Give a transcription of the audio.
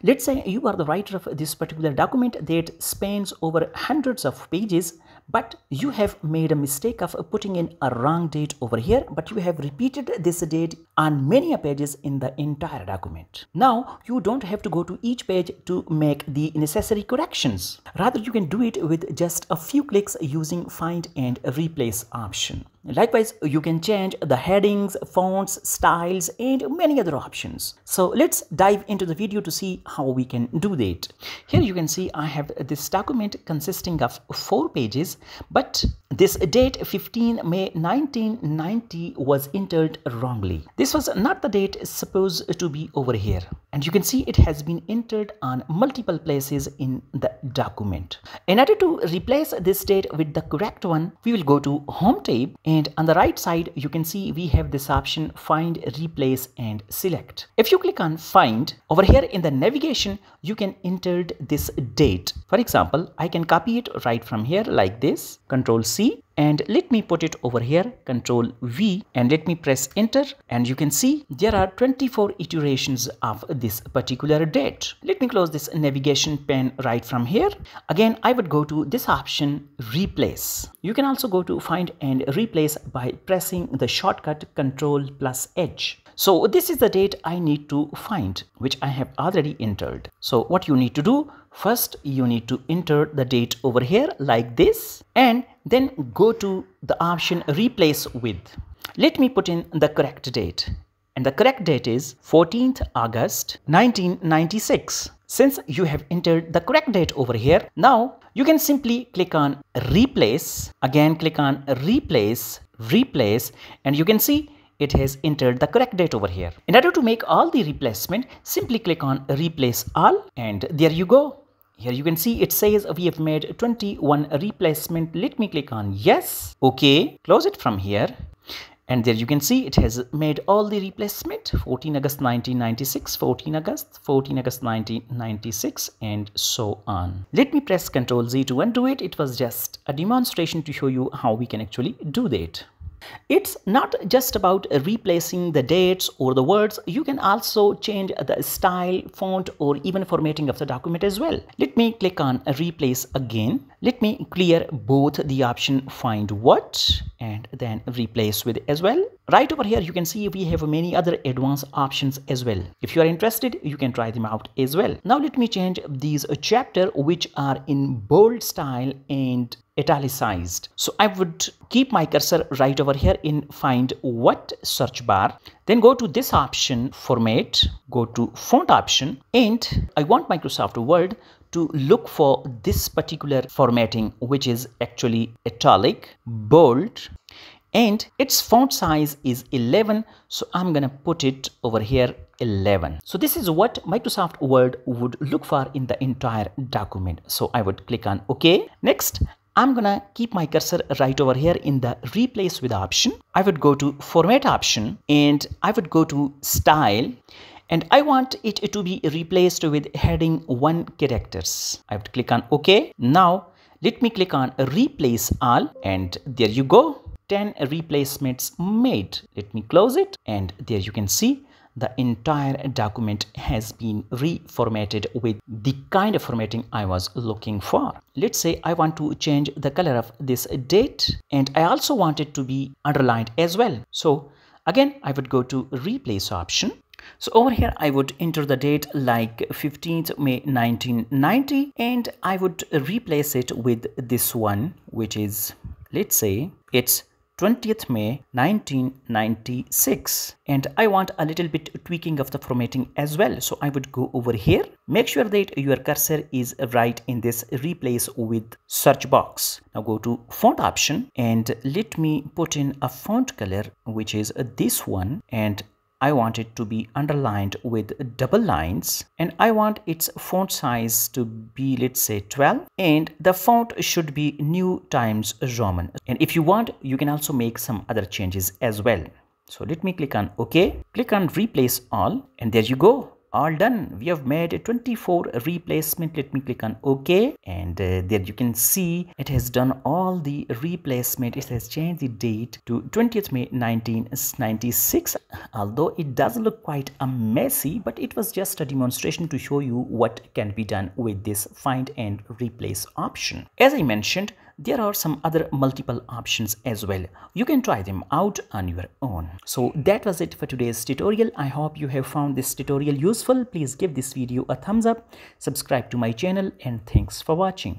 Let's say you are the writer of this particular document that spans over hundreds of pages but you have made a mistake of putting in a wrong date over here but you have repeated this date on many pages in the entire document. Now you don't have to go to each page to make the necessary corrections. Rather you can do it with just a few clicks using find and replace option Likewise, you can change the headings, fonts, styles, and many other options. So let's dive into the video to see how we can do that. Here you can see I have this document consisting of four pages, but this date 15 May 1990 was entered wrongly. This was not the date supposed to be over here. And you can see it has been entered on multiple places in the document. In order to replace this date with the correct one, we will go to Home tab and on the right side, you can see we have this option Find, Replace and Select. If you click on Find, over here in the navigation, you can enter this date. For example, I can copy it right from here like this, Control C and let me put it over here control V and let me press enter and you can see there are 24 iterations of this particular date. Let me close this navigation pane right from here. Again I would go to this option replace. You can also go to find and replace by pressing the shortcut control plus H. So this is the date I need to find which I have already entered. So what you need to do first you need to enter the date over here like this and then go to the option replace with. Let me put in the correct date and the correct date is 14th August 1996. Since you have entered the correct date over here, now you can simply click on replace, again click on replace, replace and you can see it has entered the correct date over here. In order to make all the replacement, simply click on replace all and there you go. Here you can see it says we have made 21 replacement. Let me click on yes. Okay, close it from here. And there you can see it has made all the replacement 14 August 1996, 14 August, 14 August 1996 and so on. Let me press Ctrl Z to undo it. It was just a demonstration to show you how we can actually do that. It's not just about replacing the dates or the words. You can also change the style, font, or even formatting of the document as well. Let me click on replace again. Let me clear both the option find what and then replace with as well. Right over here, you can see we have many other advanced options as well. If you are interested, you can try them out as well. Now let me change these chapter which are in bold style and italicized. So I would keep my cursor right over here in find what search bar. Then go to this option format, go to font option and I want Microsoft Word to look for this particular formatting which is actually italic, bold and its font size is 11 so I'm gonna put it over here 11 so this is what Microsoft Word would look for in the entire document so I would click on OK next I'm gonna keep my cursor right over here in the replace with option. I would go to format option and I would go to style and I want it to be replaced with heading 1 characters. I would click on OK. Now let me click on replace all and there you go. 10 replacements made. Let me close it and there you can see the entire document has been reformatted with the kind of formatting I was looking for. Let's say I want to change the color of this date and I also want it to be underlined as well. So again, I would go to replace option. So over here, I would enter the date like 15th May 1990 and I would replace it with this one, which is, let's say it's 20th May 1996 and I want a little bit tweaking of the formatting as well. So I would go over here. Make sure that your cursor is right in this replace with search box. Now go to font option and let me put in a font color which is this one. And I want it to be underlined with double lines and I want its font size to be let's say 12 and the font should be New Times Roman and if you want you can also make some other changes as well. So let me click on OK, click on replace all and there you go. All done. We have made 24 replacement. Let me click on ok. And uh, there you can see it has done all the replacement. It has changed the date to 20th may 1996 although it does look quite a messy but it was just a demonstration to show you what can be done with this find and replace option. As i mentioned there are some other multiple options as well. You can try them out on your own. So that was it for today's tutorial. I hope you have found this tutorial useful. Please give this video a thumbs up. Subscribe to my channel and thanks for watching